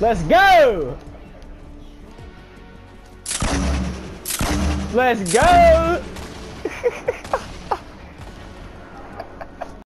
Let's go! Let's go!